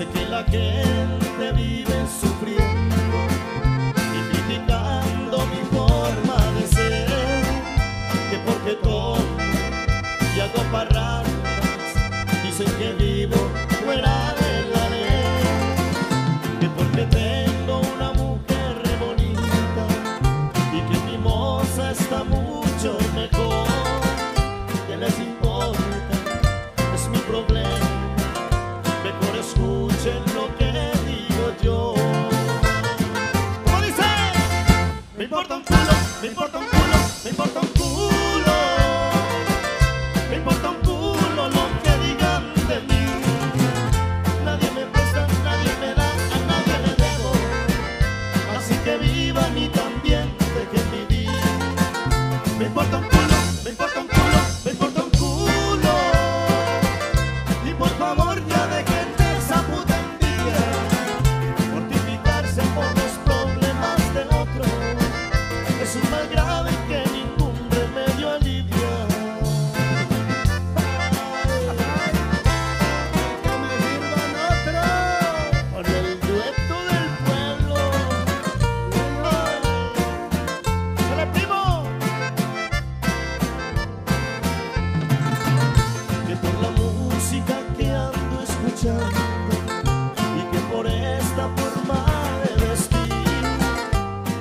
sé que la gente vive sufriendo y criticando mi forma de ser, que porque tomo y hago parrandas, dicen que vivo fuera de la ley, que porque tengo una mujer re bonita y que mi moza está mucho mejor, Me importa un culo, me importa un culo, me importa un culo. Me importa un culo lo que digan de mí. Nadie me presta, nadie me da, a nadie le debo. Así que vivan y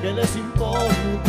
que les importa,